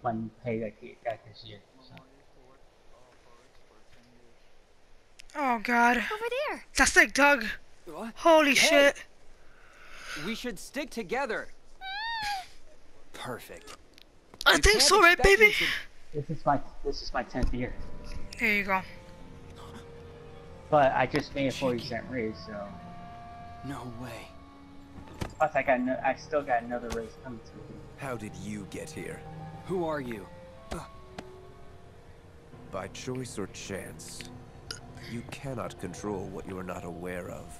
分配嘅其嘅其事。 Oh god. Over there. That's like Doug. What? Holy Hey! shit. We should stick together. Perfect. I You think can't so, right, expect me baby? to- This is my this is my tenth year, There you go. but I just made a forty cent raise, so No way. plus I got no, I still got another raise coming to me. How did you get here? Who are you? By choice or chance? You cannot control what you are not aware of.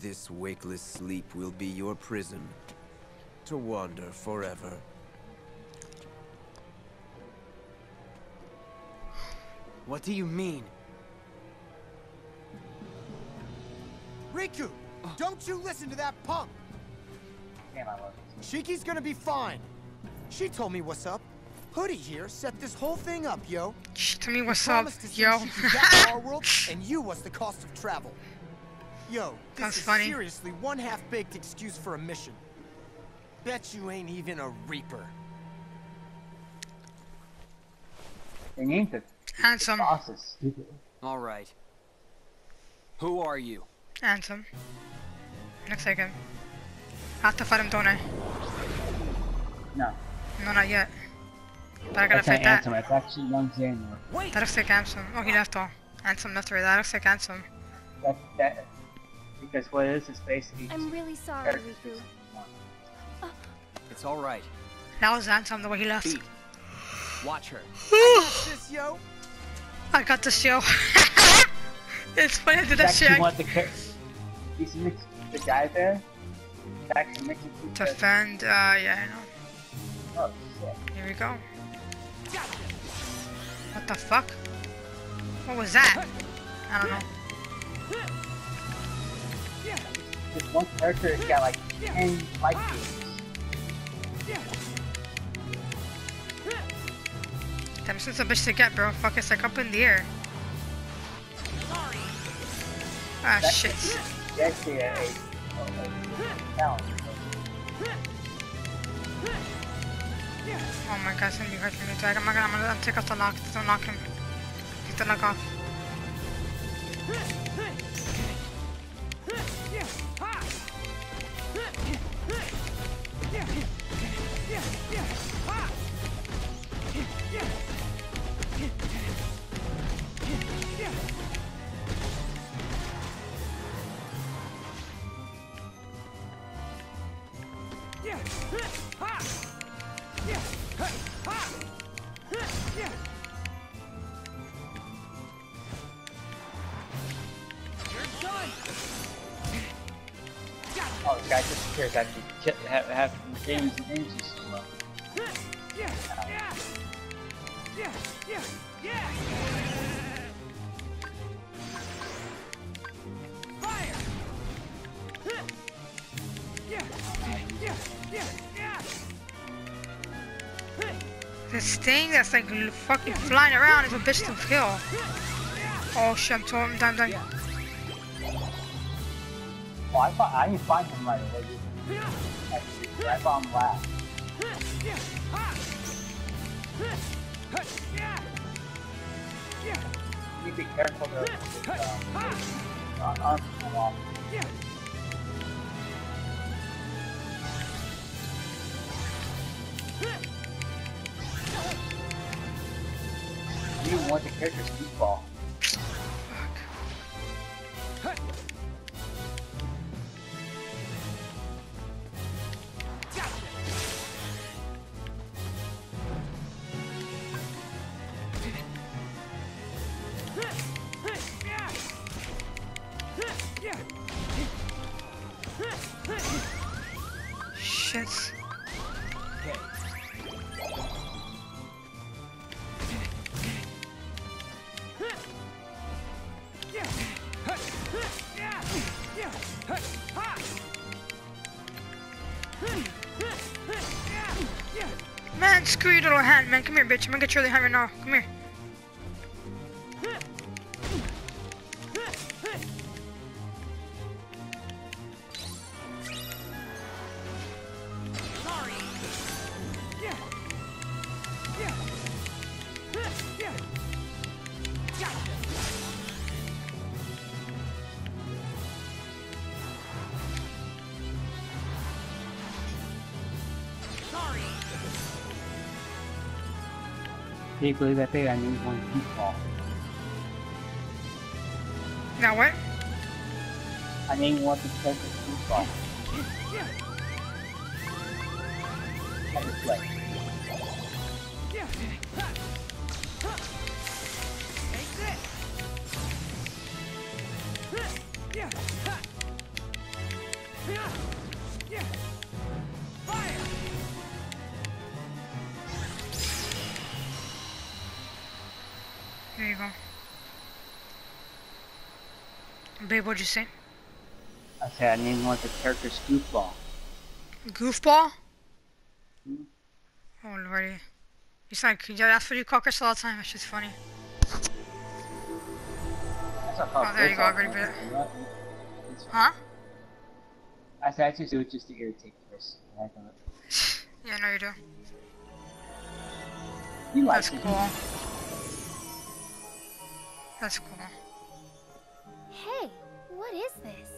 This wakeless sleep will be your prison. To wander forever. What do you mean? Riku, don't you listen to that punk. Damn, I love. Shiki's gonna be fine. She told me what's up. Hoodie here set this whole thing up, yo. Shh, to me, what's up, promised to yo? Shiki back to our world, and you was the cost of travel. Yo, this That's is funny. seriously one half-baked excuse for a mission. Bet you ain't even a Reaper. They named the Handsome. bosses stupid. All right. Who are you? Handsome. Looks like him. I have to fight him, don't I? No, No, not yet. But I gotta that's fight that. Anthem. It's actually young Xehanort. Wait. That looks like Handsome. Oh, he left all. Handsome left already. That looks like Handsome. That that because what it is is basically I'm really sorry, characters Riku. It's all right. That was Handsome the way he left. Beat. Watch her. That's this, yo. I got this show. it's funny I did that It's shit. actually one of the char- You see the guy there? It's actually mixing two. Defend, uh, yeah, I know. Oh. Here we go. What the fuck? What was that? I don't know. This one character has got like ten life games. Damn, is a bitch to get, bro. Fuck, it's like up in the air. Ah, shit. It's actually a, a, a talent. Oh my god, be hard for me. I'm gonna, I'm gonna take off the lock. Don't knock him. Take the lock off. Oh, this guy disappears after have, have the games and energy so low. This thing that's like fucking flying around is a bitch to kill. Oh shit, I'm torn. I'm. Oh, I, fi- I didn't find him right away. Actually, I found him last. You be careful though. Um, want the characters to Man, screw your little hand, man. Come here, bitch. I'm gonna get your other hand right now. Come here. You believe I think I named one goofball? Now what? I named one the character goofball. That was like, You. Babe, what'd you say? I said I named one the characters goofball. Goofball? Hmm. Oh lordy. You sound like, yeah, that's what you call Chris all the time. it's just funny. That's not called Oh, there you go, I already Chris, bit you know what? It's fine. Huh? I said I just do it just to irritate Chris. Like. Yeah, no, you do. He likes That's it. cool. That's cool. Hey, what is this?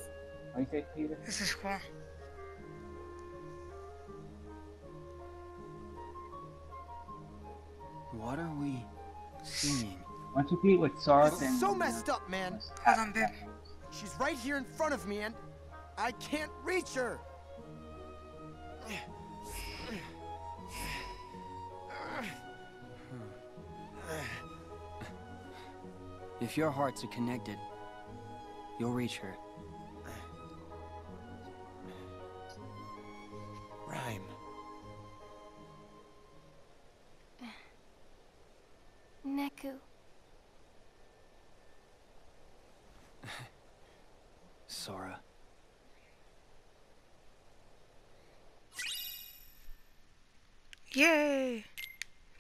What you think, Peter? This is cool. What are we seeing? Why don't you compete with Sora This is so messed up, man. Hold on, babe. She's right here in front of me, and I can't reach her. If your hearts are connected, you'll reach her. Rhyme. Neku. Sora. Yay!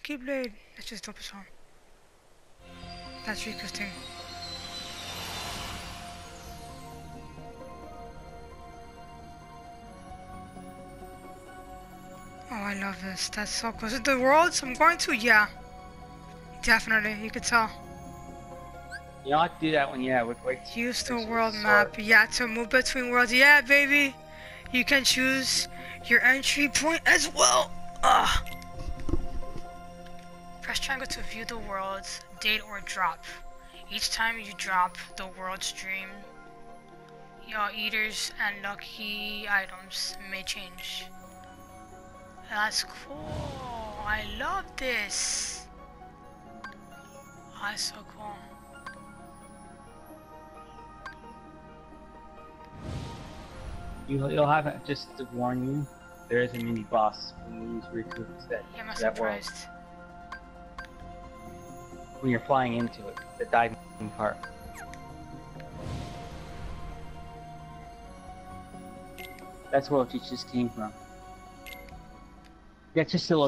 Keyblade. That's just dope as hell. That's Riku's thing. Oh, I love this. That's so cool. Is it the worlds I'm going to? Yeah. Definitely. You could tell. You have to do that one, yeah, with like... Use the Actually, world map. Yeah, to move between worlds. Yeah, baby. You can choose your entry point as well. Ugh. Press triangle to view the worlds, date or drop. Each time you drop the world's dream, your eaters and lucky items may change. That's cool. I love this. That's so cool. You, you'll have just to warn you, there is a mini boss when you use Riku instead. Yeah, I'm that world. When you're flying into it, the diving part. That's where it just came from. Yeah, just a little